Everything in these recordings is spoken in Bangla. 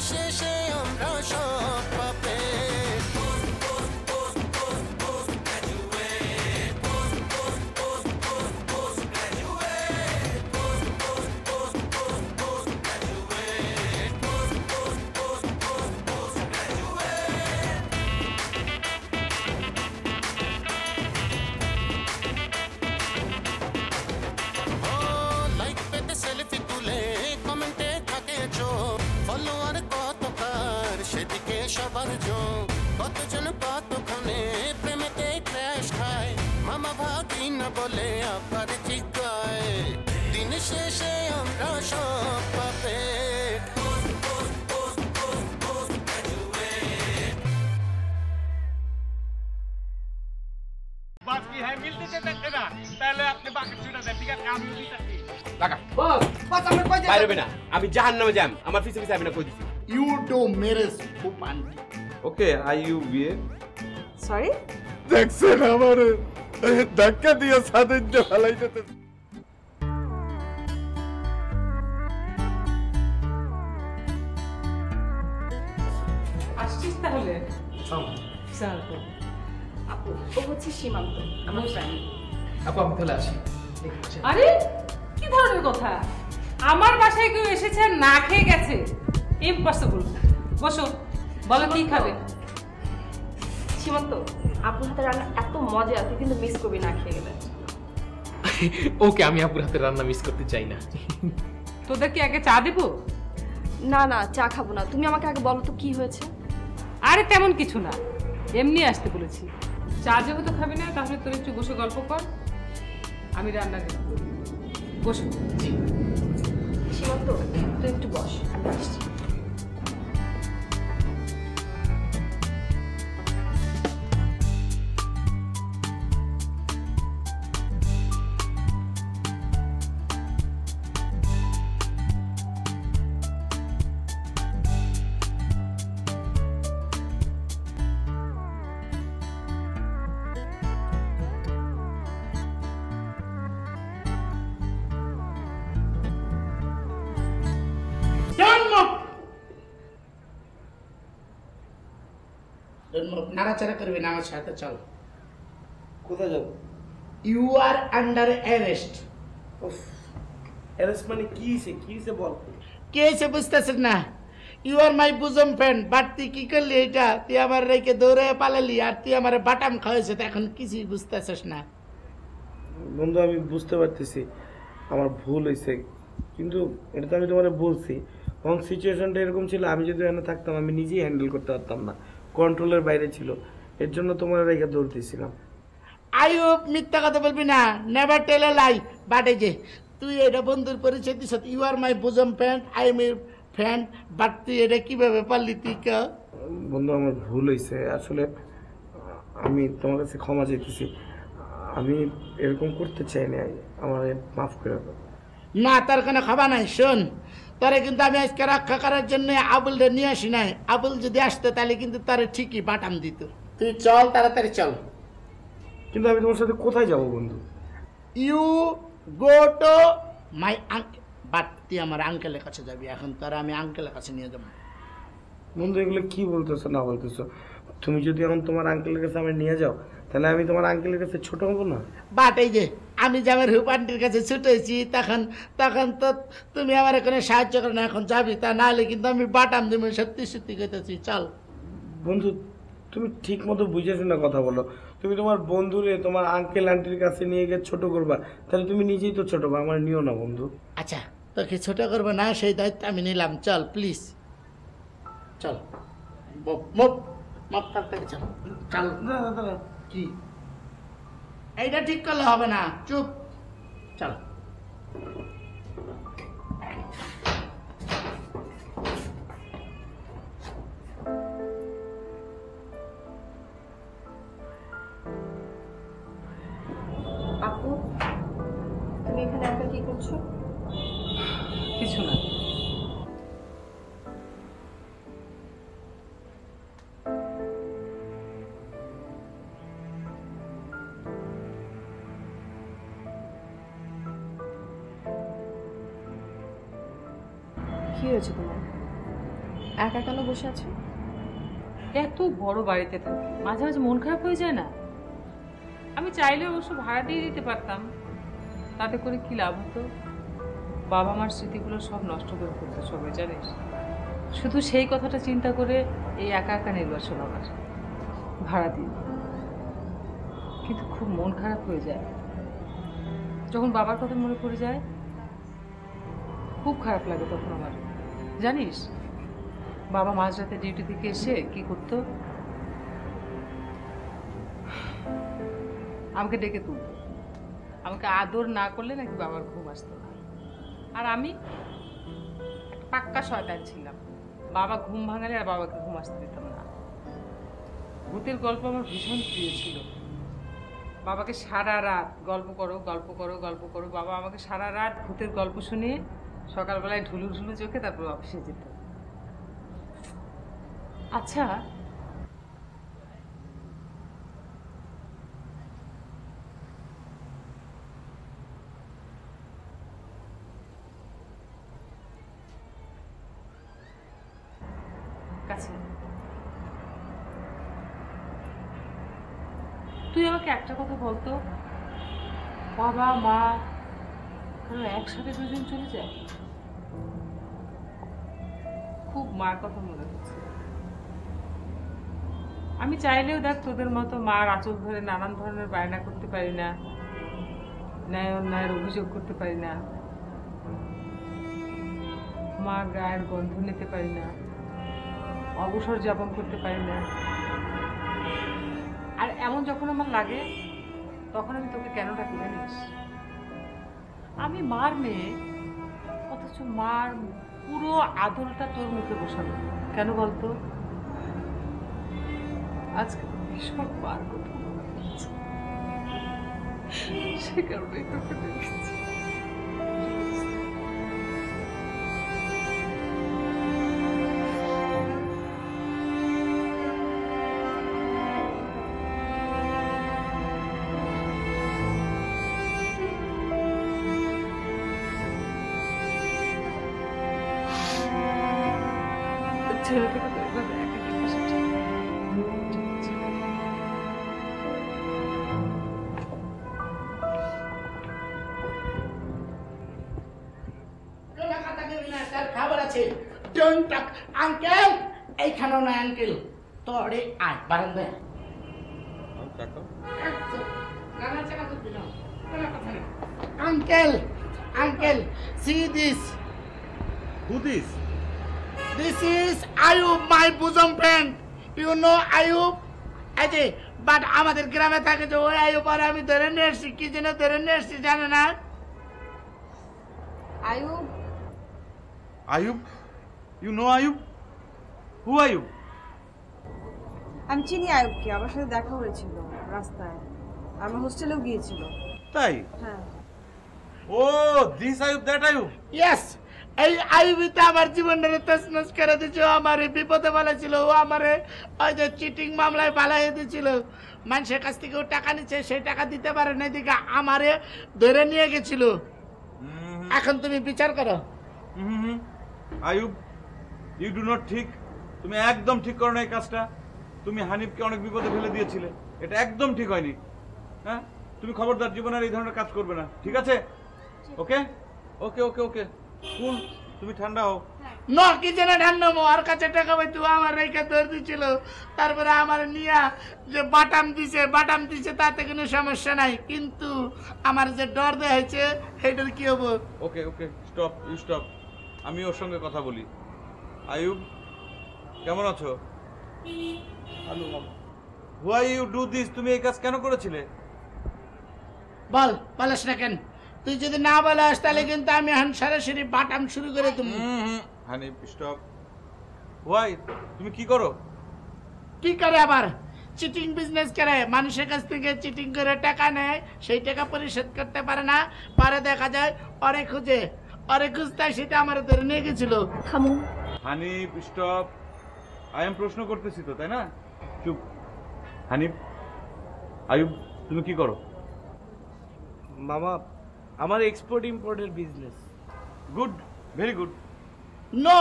দিন শেষে কি মিলতেছে দেখতে না তাহলে আপনি বাকি ছুটে দেন ঠিক আছে আমি দিতেছি লাগা বস বস আমরা কই বাইরে হবে না আমি জাহান নামে যাম। আমার পিছে পিছে আমি না কই দিছি ইউ ডো মেরে ফুপান ওকে আই ইউ বিয়ে সরি দেখছেন আমার? ধাক্কা দিয়ে সাদের ফেলাই হচ্ছে সীমান্ত আমার ফ্রেন্ড আপু আমি তাহলে আসি। আরে কি ধরনের কথা? আমার বাসায় কেউ এসেছে না খেয়ে গেছে। ইম্পসিবল বসো বলো কি খাবে? সীমান্ত আপুর হাতে রান্না এত মজা তুই কিন্তু মিস করবি না খেয়ে গেলে। ওকে আমি আপুর হাতে রান্না মিস করতে চাই না। তোদের কি আগে চা দেবো? না না চা খাব না। তুমি আমাকে আগে বলো তো কি হয়েছে? আরে তেমন কিছু না। এমনি আসতে বলেছি। চা যেহেতু খাবি না, তাহলে তোর একটু বসে গল্প কর। আমি রান্না বসে। তুই একটু বস, আমি আসছি। নাড়াচাড়া করবি না আমার সাথে চল। কোথায় যাব? You are under arrest arrest মানে কি হয়েছে কি হয়েছে বল? কে এসে বুঝতেছিস না? You are my bosom friend but তুই কি করলি এটা? তুই আমার রেখে দৌড়ে পালালি আর তুই আমার বাটাম খাওয়াইছে তো এখন কিছুই বুঝতেছিস না। বন্ধু আমি বুঝতে পারতেছি। আমার ভুল হয়েছে কিন্তু এটা তো আমি তোমার বলছি। তখন সিচুয়েশনটা এরকম ছিল আমি যদি এখানে থাকতাম আমি নিজেই হ্যান্ডেল করতে পারতাম না। কন্ট্রোলের বাইরে ছিল। এর জন্য তোমার রেখে দৌড়তেছিলাম আইও মিথ্যা কথা বলবি না। Never tell a lie but এই যে তুই এটা বন্ধুর পরিচয় this you are my bosom friend I am your friend but তুই এটা কীভাবে পারলি তুই কে? বন্ধু আমার ভুল হয়েছে আসলে আমি তোমার কাছে ক্ষমা চাইতেছি। আমি এরকম করতে চাই না আমার মাফ করে দাও। না তার কোনো খাবার নাই শোন। তোরে কিন্তু আমি আজকে রক্ষা করার জন্য আবুলটা নিয়ে আসি নাই। আবুল যদি আসতো তাহলে কিন্তু তারে ঠিকই বাটাম দিত। তুই চল তাড়াতাড়ি চল। কিন্তু আমি তোমার সাথে কোথায় যাব বন্ধু? You go to my uncle but তুই আমার আঙ্কেলের কাছে যাবি এখন তোরা আমি আঙ্কেলের কাছে নিয়ে যাব। বন্ধু এগুলো কি বলতেছো না বলতেছো? তুমি যদি এখন তোমার আঙ্কেলের কাছে আমি নিয়ে যাও তাহলে আমি তোমার আঙ্কেলের কাছে ছোট হব না? বাট এই যে আমি যে আমার হুপান্টির কাছে ছুটেছি তখন তখন তো তুমি আমার এখানে সাহায্য করো না এখন যাবি তা নাহলে কিন্তু আমি বাটাম দিব সত্যি সত্যি করতেছি চল। বন্ধু তুমি ঠিক মতো বুঝেছ না কথা বলো। তুমি তোমার বন্ধুরে তোমার আঙ্কেল আন্টির কাছে নিয়ে গিয়ে ছোট করবা তাহলে তুমি নিজেই তো ছোট বা আমার নিও না বন্ধু। আচ্ছা তোকে ছোট করব না সেই দায়িত্ব আমি নিলাম চল প্লিজ চল। মুখ মাপ তাড়াতাড়ি চল। চল। দাঁড়া কি? এইটা ঠিক করলে হবে না। চুপ। চল। হয়েছে তোমার একা কেন বসে আছো? এত বড় বাড়িতে থাকি, মাঝে মাঝে মন খারাপ হয়ে যায় না? আমি চাইলে অবশ্য ভাড়া দিয়ে দিতে পারতাম, তাতে করে কি লাভ হতো? বাবা মার স্মৃতিগুলো সব নষ্ট করে ফেলতো সবাই, জানিস? শুধু সেই কথাটা চিন্তা করে এই একা একা নির্বাচন আমার ভাড়া দিয়ে। কিন্তু খুব মন খারাপ হয়ে যায়। যখন বাবার কথা মনে পড়ে যায়, খুব খারাপ লাগে তখন আমার। জানিস? বাবা মাঝরাতে ডিউটি থেকে এসে কি করতো? আমাকে ডেকে তুলতো। আমাকে আদর না করলে নাকি বাবার ঘুম আসতো না। আর আমি পাক্কা শয়তান ছিলাম। বাবা ঘুম ভাঙালে আর বাবাকে ঘুম আসতে দিতাম না। ভূতের গল্প আমার ভীষণ প্রিয় ছিল। বাবাকে সারা রাত গল্প করো গল্প করো গল্প করো। বাবা আমাকে সারা রাত ভূতের গল্প শুনিয়ে সকালবেলায় ঢুলু ঢুলু চোখে তারপর অফিসে যেত। আচ্ছা। কাছে। তুই আমাকে একটা কথা বলতো? বাবা, মা কারও একসাথে দুজন চলে যায় খুব মার কথা মনে হচ্ছে। আমি চাইলেও দেখ তোদের মতো মার আঁচল ধরে নানান ধরনের বায়না করতে পারি না, ন্যায় অন্যায়ের অভিযোগ করতে পারি না, মার গায়ের গন্ধ নিতে পারি না, অবসর যাপন করতে পারি না। আর এমন যখন আমার লাগে, তখন আমি তোকে কেন ডাকি জানিস? আমি মার মেয়ে, অথচ মার পুরো আদলটা তোর মুখে বসানো কেন বলতো? আজকে ভীষণ মার কথা। সে কারণে তোকে ডেকেছি ছেলেটাকে এভাবে একা রেখে আসা ঠিক না। ঠিক আছে। কোনো কথা কইবি না, স্যার খবর আছে। ডোন্ট টক আঙ্কেল এইখানেও না আঙ্কেল তোরে আয় বারান্দায় uncle uncle see this this? This is Ayub my bosom friend you know Ayub এই যে বাট আমাদের গ্রামে থাকে যে ওই আয়ুব আর আমি ধরে নিয়ে এসছি। কি যেন ধরে নিয়ে এসছি জানে না? Ayub Ayub? You know Ayub? Who are you? আমি চিনি আয়ুবকে আমার সাথে দেখা হয়েছিল রাস্তায়। আমার হোস্টেলেও গিয়েছিল। তাই? হ্যাঁ। ও this Ayub that Ayub yes এই আইবিতে আমার জীবনটারে তছনছ করে দিয়েছে। ও আমার বিপদে ফেলেছিল। ও আমারে ওই যে চিটিং মামলায় পালাই দিয়েছিল। মানুষের কাছ থেকে ও টাকা নিচ্ছে সেই টাকা দিতে পারে না দিকে আমারে ধরে নিয়ে গেছিল। এখন তুমি বিচার করো। Hmm Ayub you do not ঠিক। তুমি একদম ঠিক করো না এই কাজটা। তুমি হানিফকে অনেক বিপদে ফেলে দিয়েছিলে। এটা একদম ঠিক হয়নি। হ্যাঁ? তুমি খবরদার জীবনে আর এই ধরনের কাজ করবে না। ঠিক আছে? ওকে? ওকে ওকে ওকে। কুল তুমি ঠান্ডা হও। ন কি যেন ঠান্ডা মো আর কাছে টাকা পাই তুই আমার রেখে ধরে দিছিল। তারপরে আমার নিয়া যে বাটাম দিছে বাটাম দিছে তাতে কোনো সমস্যা নাই। কিন্তু আমার যে ডর দেওয়া হয়েছে সেইটার কি হব? Okay okay stop you stop আমি ওর সঙ্গে কথা বলি। আয়ুব কেমন আছো? হোয়াই ইউ ডু দিস তুমি এই কাজ কেন করেছিলে? বল বলিস না কেন। তুই যদি না বলাস তাহলে কিন্তু আমি এখন সরাসরি বাটাম শুরু করে দেবো। হানিফ স্টপ হোয়াই তুমি কি করো? কি করে আবার? চিটিং বিজনেস করে। মানুষের কাছ থেকে চিটিং করে টাকা নেয় সেই টাকা পরিশোধ করতে পারে না। পরে দেখা যায় অরে খুঁজে অরে খুঁজতে সেটা আমার ধরে নিয়ে গেছিল। থামুন হানিফ স্টপ আই এম প্রশ্ন করতেছি তো তাই না? চুপ। হানিফ আয়ুব তুমি কি করো? মামা আমার export ইম্পোর্টের business good very good no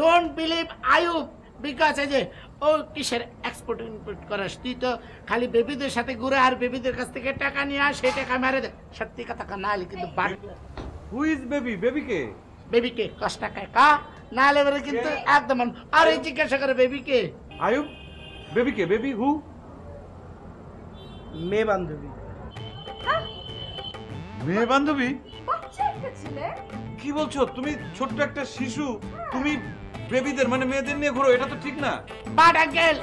don't believe Ayub because এই যে ও কিসের এক্সপোর্ট ইম্পোর্ট করাস? তুই তো খালি বেবিদের সাথে ঘুরে আর বেবিদের কাছ থেকে টাকা নিয়ে আস সেই টাকা মেরে দে। সত্যি কথা কা, না হলে কিন্তু বাড়ি হু ইজ বেবি বেবি কে? বেবিকে কষ্ট টাকায় কা না হলে এবারে কিন্তু একদম আর এই জিজ্ঞাসা করে বেবিকে। আয়ুব বেবি কে? বেবি হু মেয়ে বান্ধবী। মেয়ে বান্ধবী? কি বলছো? তুমি ছোট্ট একটা শিশু। তুমি বেবিদের মানে মেয়েদের নিয়ে ঘোরো এটা তো ঠিক না। But uncle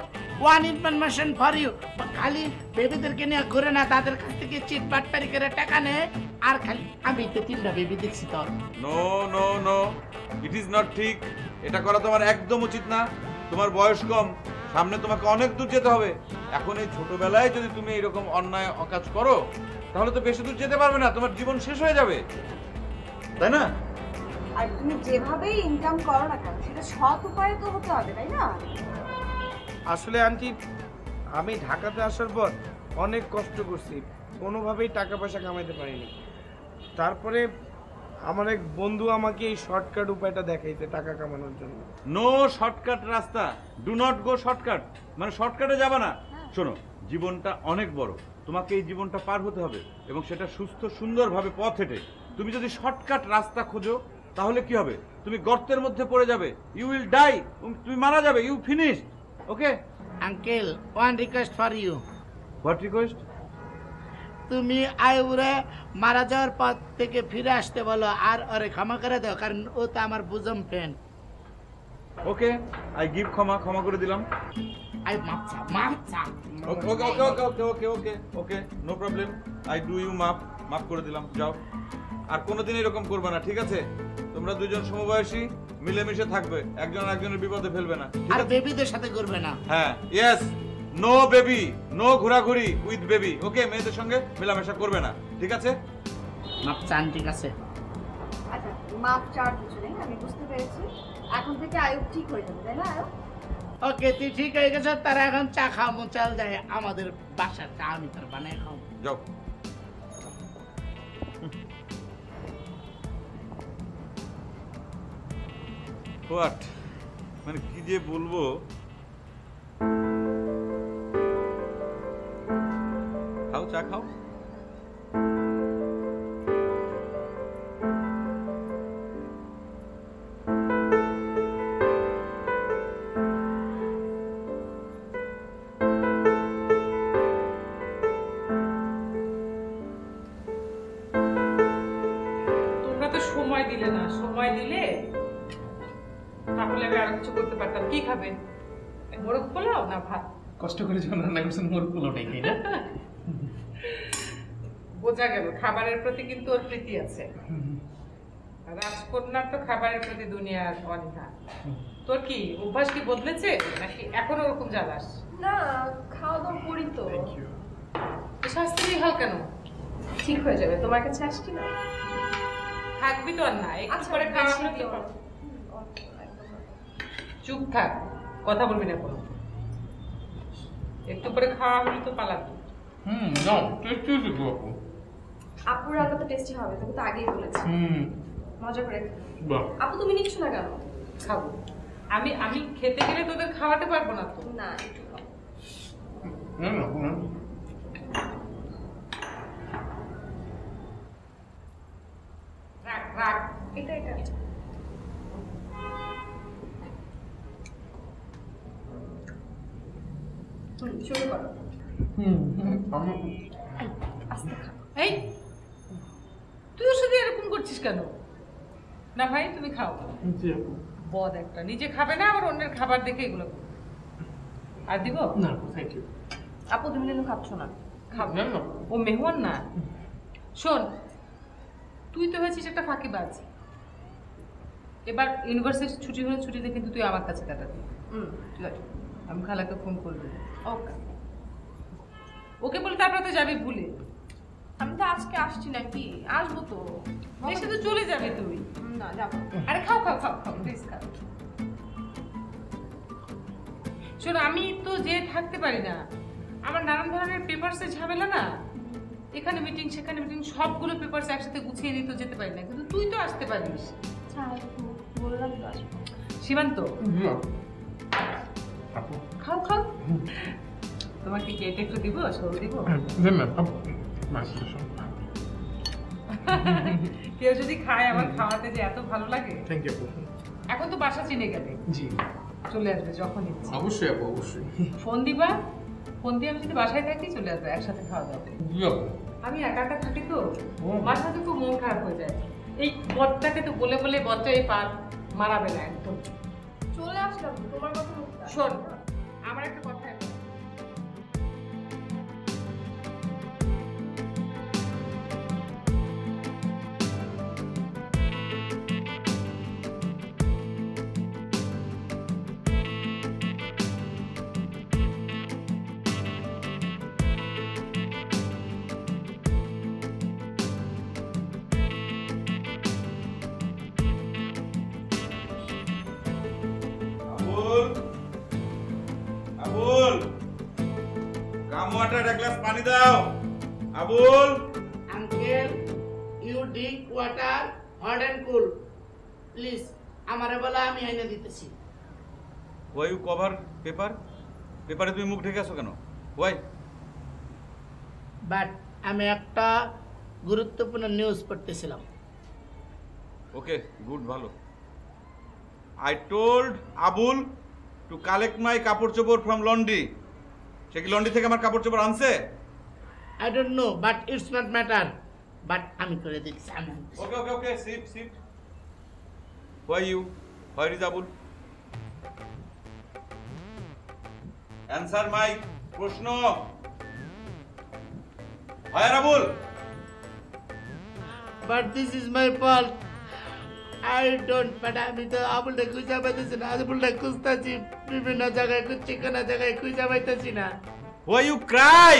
one information for you খালি বেবিদেরকে নিয়ে ঘুরে না তাদের কাছ থেকে চিট বাটপারি করে টাকা নেয় আর খালি আমি তো তিনটা বেবি দেখছি তো no no no it is not ঠিক। এটা করা তোমার একদম উচিত না। তোমার বয়স কম। সামনে তোমাকে অনেক দূর যেতে হবে। এখন এই ছোটবেলায় যদি তুমি এরকম অন্যায় অকাজ করো তাহলে তো বেশি দূর যেতে পারবে না তোমার জীবন শেষ হয়ে যাবে। তাই না? আর তুমি যেভাবেই ইনকাম করো না কেন সেটা সৎ উপায়ে তো হতে হবে তাই না? আসলে আন্টি আমি ঢাকাতে আসার পর অনেক কষ্ট করছি কোনোভাবেই টাকা পয়সা কামাইতে পারিনি। তারপরে আমার এক বন্ধু আমাকে এই শর্টকাট উপায়টা দেখাইতে টাকা কামানোর জন্য। নো শর্টকাট রাস্তা। ডু নট গো শর্টকাট মানে শর্টকাটে যাবা না। শোনো জীবনটা অনেক বড়। তোমাকে এই জীবনটা পার হতে হবে এবং সেটা সুস্থ সুন্দরভাবে পথ হেঁটে। তুমি যদি শর্টকাট রাস্তা খোঁজো তাহলে কি হবে? তুমি গর্তের মধ্যে পড়ে যাবে। ইউ উইল ডাই তুমি মারা যাবে। You finish okay uncle one request for you what request তুমি আয়ুরে মারা যাওয়ার পর থেকে ফিরে আসতে বলো আর ওরে ক্ষমা করে দাও কারণ ও তো আমার bosom friend okay I give ক্ষমা ক্ষমা করে দিলাম। I mapta, mapta. Okay, okay, okay, okay, okay, okay, okay, no problem. I do you map, map kore dilam. যাও। আর কোনোদিন এরকম করবে না, ঠিক আছে? তোমরা দুজন সমবয়সী, মিলেমিশে থাকবে, একজন একজনের বিপদে ফেলবে না। আর বেবিদের সাথে করবে না। হ্যাঁ, ইয়েস। নো বেবি নো ঘোরাঘুরি উইথ বেবি ওকে মেয়েদের সঙ্গে মেলামেশা করবে না ঠিক আছে মাপ চান ঠিক আছে আচ্ছা মাপ চার কিছু আমি বুঝতে পেরেছি এখন থেকে আয়ুব ঠিক হয়ে যাবে তাই না আয়ুব ওকে, তুই ঠিক হয়ে গেছে? তারা এখন চা খাওয়াবো চাল যায় আমাদের বাসার চা আমি তোর বানাই খাওয়াবো যাও। হোয়াট? মানে কি যে বলব? খাও, চা খাও। খাই না? বোঝা গেল খাবারের প্রতি কিন্তু ওর প্রীতি আছে। রাজকন্যার তো খাবারের প্রতি দুনিয়ার অনীহা। তোর কি অভ্যাস কি বদলেছে নাকি এখনও ওরকম জ্বালাস? না খাওয়া দাওয়া করি তো। শাস্তি হাল কেন? ঠিক হয়ে যাবে তোমার কাছে আসছি না? থাকবি তো আর না একটু আচ্ছা, পরে খাওয়া। চুপ থাক কথা বলবি না কোনো। একটু পরে খাওয়া হলে তো পালাবি। হুম নাও টেস্টি হয়েছে তো আপু আপুর রান্না তো টেস্টি হবে তোকে তো আগেই বলেছি। হুম। মজা করে বাহ। আপু তুমি নিচ্ছ না কেন? খাব। আমি আমি খেতে গেলে তোদের খাওয়াতে পারব না তো। না একটু খাও। না না না। রাখ রাখ। এটা এটা। শুরু করো। হুম হুম। আমার আস্তে খা এই তুই শুধু এরকম করছিস কেন? না ভাই তুমি খাও। বদ একটা। নিজে খাবে না আবার অন্যের খাবার দেখে এগুলো আর দিব? না থ্যাংক ইউ আপু তুমি কিন্তু খাচ্ছ না। খাব না না। ও মেহমান না? শোন তুই তো হয়েছিস একটা ফাঁকিবাজ। এবার ইউনিভার্সিটি ছুটি হলে ছুটিতে কিন্তু তুই আমার কাছে কাটাবি হুম। ঠিক আছে? আমি খালাকে ফোন করব ওকে। ওকে বলে তারপরে তো যাবি ভুলে। আমি তো আজকে আসছি নাকি? আসব তো। এসে তো চলে যাবে তুই না যাব আরে খাও খাও খাও খাও প্লিজ খাও। শোনো আমি তো যে থাকতে পারি না আমার নানান ধরনের পেপারসের ঝামেলা না? এখানে মিটিং সেখানে মিটিং সবগুলো পেপারস একসাথে গুছিয়ে নিতে যেতে পারি না। কিন্তু তুই তো আসতে পারিস। আচ্ছা আপু, বলে আসব। সীমান্ত। আপু। খাও খাও। তোমাকে কেটে একটু দিব সরু দিব? দেন না কেউ যদি খায় আমার খাওয়াতে যে এত ভালো লাগে। থ্যাংক ইউ এখন তো বাসা চিনে গেলে। জি। চলে আসবে যখন ইচ্ছে। অবশ্যই আপু অবশ্যই। ফোন দিবা? ফোন দিয়ে আমি যদি বাসায় থাকি চলে আসবে একসাথে খাওয়া আপু। আমি একা একা থাকি তো মাঝে খুব মন খারাপ হয়ে যায়। এই বরটাকে তো বলে বলে বরটা এই পার মারাবে না একদম। চলে আসলাম তোমার কথা শোন আমার একটা গ্লাস পানি দাও। Abul. Uncle you drink water hot and cool please আমারে বলা আমি এনে দিতেছি। ওয়াই ইউ কভার পেপার পেপারে তুমি মুখ ঢেকে আছো কেন? ওয়াই বাট আমি একটা গুরুত্বপূর্ণ নিউজ পড়তেছিলাম। ওকে গুড ভালো। I told Abul to collect my কাপড় চোপড় ফ্রম লন্ড্রি সে কি লন্ড্রি থেকে আমার কাপড় চোপড় আনছে? I don't know but it's not matter but আমি করে দিচ্ছি আমি। Okay okay okay sit sit why you why is Abul answer my প্রশ্ন। হয় Abul but this is my fault I don't but আমি তো আবুলটা খুঁজে পাইতেছি না আবুলটা খুঁজতেছি বিভিন্ন জায়গায় খুঁজছি কোন জায়গায় খুঁজে পাইতেছি না হোয়াই ইউ ক্রাই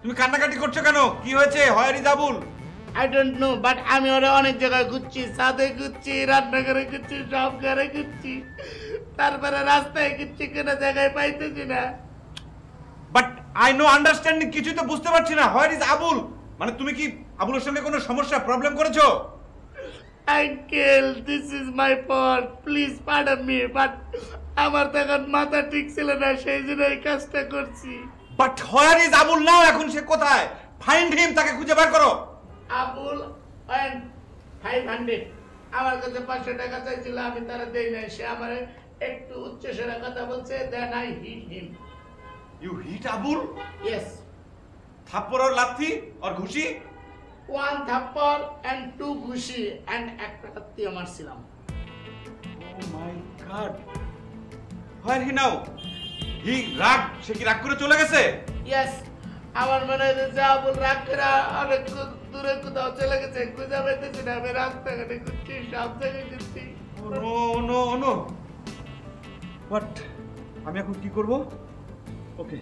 তুমি কান্নাকাটি করছ কেন? কি হয়েছে? হয় is Abul I don't know but আমি ওরা অনেক জায়গায় ঘুরছি ছাদে ঘুরছি রান্নাঘরে ঘুরছি সব ঘরে ঘুরছি। তারপরে রাস্তায় ঘুরছি কোনো জায়গায় পাইতেছি না। বাট আই নো আন্ডারস্ট্যান্ডিং কিছুই তো বুঝতে পারছি না। হোয়ার ইজ আবুল মানে তুমি কি আবুলের সঙ্গে কোনো সমস্যা প্রবলেম করেছ? Uncle this is my fault please pardon me but আমার তখন মাথা ঠিক ছিল না সেই জন্য এই কাজটা করছি। But where is Abul now এখন সে কোথায়? ফাইন্ড হিম তাকে খুঁজে বার করো। আবুল ফাইভ হান্ড্রেড আমার কাছে পাঁচশো টাকা চাইছিল আমি তারা দেই নাই। সে আমার একটু উচ্চস্বরে কথা বলছে then I hit him you hit Abul yes থাপ্পড় আর লাথি আর ঘুষি? ওয়ান থাপ্পর অ্যান্ড টু ঘুষি অ্যান্ড একটা কাত্তিও মারছিলাম মাই গড হোয়ার হি নাও হি রাগ সে কি রাগ করে চলে গেছে? ইয়েস আমার মনে হয় যে আবুল রাগ করে অনেক দূরে কোথাও চলে গেছে খুঁজে পাইতেছি না আমি রাস্তাঘাটে ঘুরছি সব জায়গায় ঘুরছি। নো নো নো বাট আমি এখন কি করব? Okay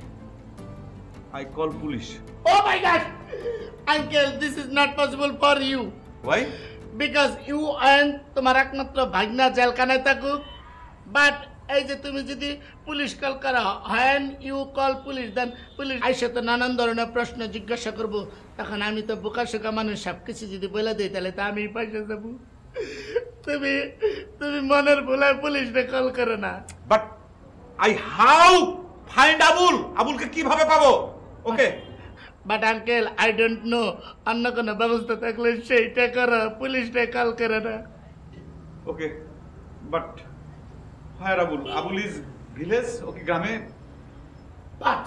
I call police Oh my god! Uncle, this is not possible for you. Why because you আইন তোমার একমাত্র ভাগনা জেলখানায় থাকুক। বাট এই যে তুমি যদি পুলিশ কল করা হ্যান you call police then police আইসে তো নানান ধরনের প্রশ্ন জিজ্ঞাসা করব। তখন আমি তো বোকা শোকা মানুষ সব কিছু যদি বলে দিই তাহলে তো আমি পয়সা যাব। তুমি তুমি মনের ভুলায় পুলিশে কল করো না। But I how find Abul আবুলকে কীভাবে পাবো? Okay but uncle I don't know অন্য কোনো ব্যবস্থা থাকলে সেইটা করো পুলিশটা কল করে না okay but here Abul Abul is village ওকে গ্রামে বাট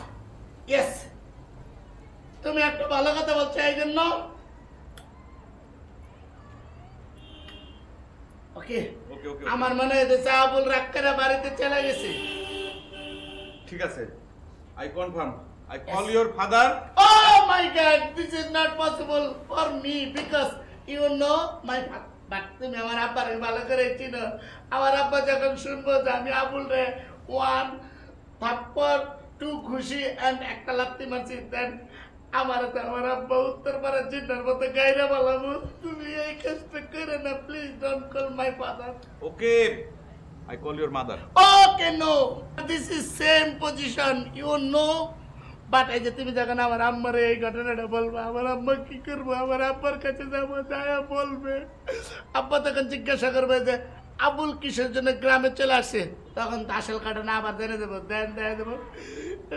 ইয়েস তুমি একটা ভালো কথা বলছো এই জন্য ওকে আমার মনে হয় যে আবুল রাগ করে বাড়িতে চলে গেছে। ঠিক আছে। I confirm I call your father Oh my god, this is not possible for me because you know my father. But তুমি আমার আব্বারে ভালো করে চিনো। আমার আব্বা যখন শুনব যে আমি আবুল রে ওয়ান থাপ্পর টু খুশি এন্ড একটা লাত্তি মারছি দেন আমার তো আমার আব্বা উত্তর পাড়ার চিন্তার মতো গাইরে বলাবো তুমি এই কাজটা করে না please don't call my father okay I call your mother okay no this is same position you know but এই যে তুমি যখন আমার আম্মারে এই ঘটনাটা বলব আমার আম্মা কি করব? আমার আব্বার কাছে যাব যায় বলবে। আব্বা তখন জিজ্ঞাসা করবে যে আবুল কিসের জন্য গ্রামে চলে আসছে? তখন তো আসল ঘটনা আবার জেনে দেবো দেন দেয় দেবো।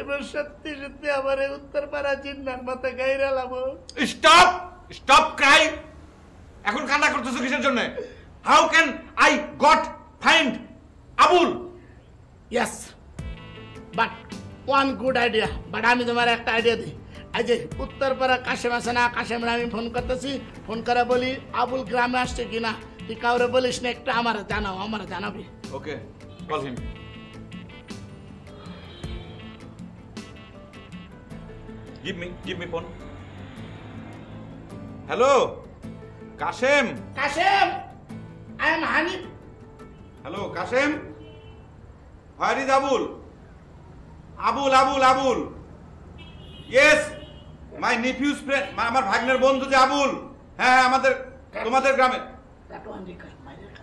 এবার সত্যি সত্যি আমার এই উত্তর পাড়া চিন্নার মতো গাইরে লাবো স্টপ স্টপ ক্রাই এখন কান্না করতেছো কিসের জন্য? How can I got find Abul yes one good idea but আমি তোমার একটা আইডিয়া দিই। এই যে উত্তরপাড়া কাশেম আছে না? কাশেমরা আমি ফোন করতেছি। ফোন করে বলি আবুল গ্রামে আসছে কিনা তুই কাউরে বলিস না একটু আমার জানাও আমার জানাবি। Okay call him give me give me phone hello Kashem Kashem I am Hanif hello Kashem is Abul Abul Abul Abul. Yes my nephew's friend আমার ভাগ্নের বন্ধু যে আবুল। হ্যাঁ হ্যাঁ আমাদের তোমাদের গ্রামে। That one request, my request.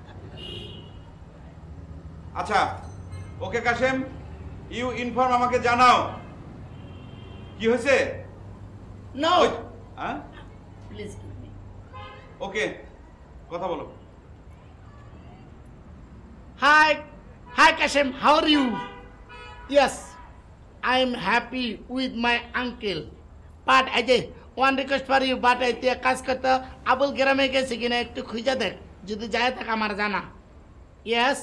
আচ্ছা ওকে কাশেম ইউ ইনফর্ম আমাকে জানাও। কি হয়েছে? No, ওই- হ্যাঁ? Please give ওকে কথা বলো। Hi hi Kashim, how are you? Yes, I am happy with my uncle. But just one request for you, but I think কাজ করতে আবুল গ্রামে গেছে কিনা একটু খুঁজে দেখ যদি যায় থাকে আমার জানা। ইয়েস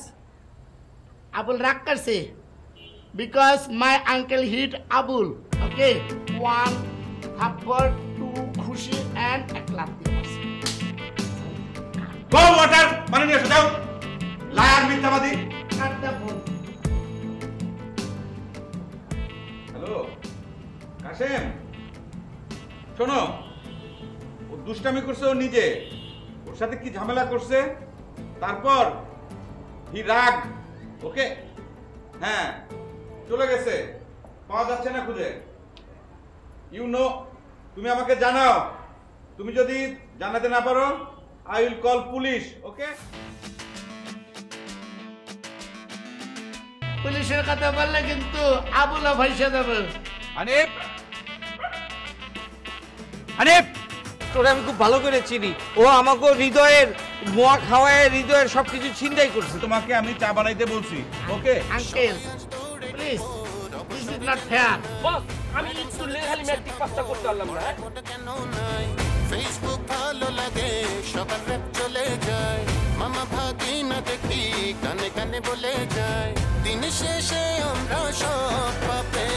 আবুল রাগ করছে। Because my uncle hit Abul okay one থাপ্পড় টু খুশি অ্যান্ড এক লাভ গো ওয়াটার পানি নিয়ে এসো যাও। লায়ার মিথ্যাবাদী। কাট হ্যালো কাশেম, শোনো, ও দুষ্টামি করছে ও নিজে। ওর সাথে কি ঝামেলা করছে? তারপর হি রাগ, ওকে? হ্যাঁ চলে গেছে, পাওয়া যাচ্ছে না খুঁজে। ইউ নো তুমি আমাকে জানাও। তুমি যদি জানাতে না পারো I will call police okay পুলিশের কথা বললে কিন্তু আবুলা ভাইসা যাবে হানিফ! হানিফ! তোরে আমি খুব ভালো করে চিনি। ও আমাকে হৃদয়ের মোয়া খাওয়ায় হৃদয়ের সবকিছু ছিনতাই করছে। তোমাকে আমি চা বানাইতে বলছি। Okay? Uncle please this is not fair boss আমি একটু লেখালি ম্যাট্রিক পাসটা করতে পারলাম না হ্যাঁ? কেন নাই? ফেসবুক ভালো লাগে সবার রেপ চলে যায়। মামা ভাগি না দেখি কানে কানে বলে যায়। দিন শেষে আমরা সব পাবে